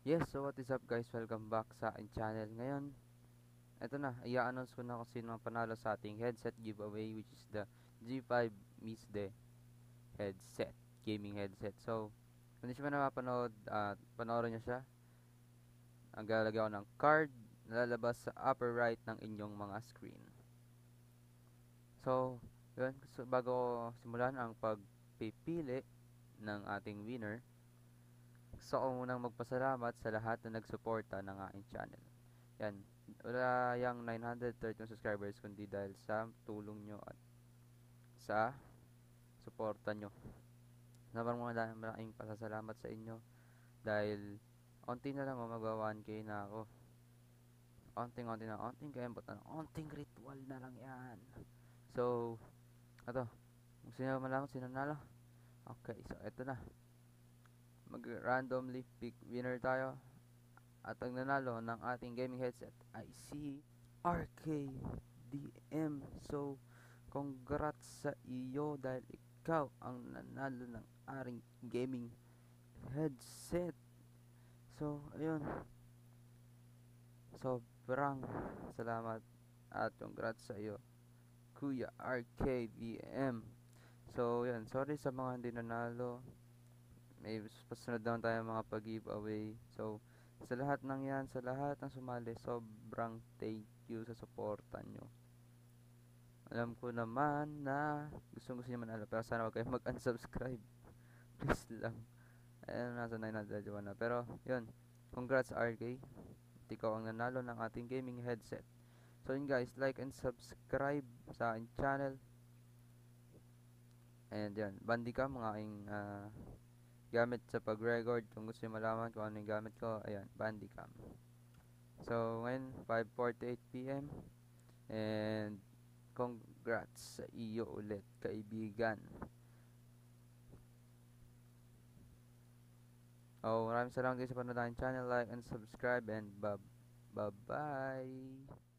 Yes, so what is up guys? Welcome back sa aking channel. Ngayon, eto na, i-announce ko na kung sino ang panalo sa ating headset giveaway which is the G5 Misde headset, gaming headset. So, kung hindi siya pa napapanood, uh, panoorin niyo siya. Ang lalagay ko ng card na lalabas sa upper right ng inyong mga screen. So, yun, so, bago simulan ang pagpipili ng ating winner, gusto ko munang magpasalamat sa lahat na nagsuporta ng aking channel. Yan, wala yung 930 subscribers kundi dahil sa tulong nyo at sa suporta nyo. Sobrang mga malaking pasasalamat sa inyo dahil onti na lang magwa 1k na ako. Onting-onti na, onting kayambot na, onting ritual na lang yan. So, ato, kung sino malaman, sino nalo? Okay, so ito na mag-randomly pick winner tayo. At ang nanalo ng ating gaming headset ay si RKDM. So, congrats sa iyo dahil ikaw ang nanalo ng aring gaming headset. So, ayun. Sobrang salamat at congrats sa iyo, Kuya RKDM. So, yan. Sorry sa mga hindi nanalo may pasunod naman tayo mga pag-giveaway. So, sa lahat ng yan, sa lahat ng sumali, sobrang thank you sa suporta nyo. Alam ko naman na gusto gusto nyo manalo, pero sana wag kayo mag-unsubscribe. Please lang. Ayun, nasa 901 na. Pero, yun. Congrats RK. Ikaw ang nanalo ng ating gaming headset. So, yun guys, like and subscribe sa aking channel. And yan, Bandicam, mga aking uh, gamit sa pag-record. Kung gusto nyo malaman kung ano yung gamit ko, ayan, Bandicam. So, ngayon, 5.48pm. And, congrats sa iyo ulit, kaibigan. Oh, maraming salamat guys sa panonood ng channel. Like and subscribe and bye-bye.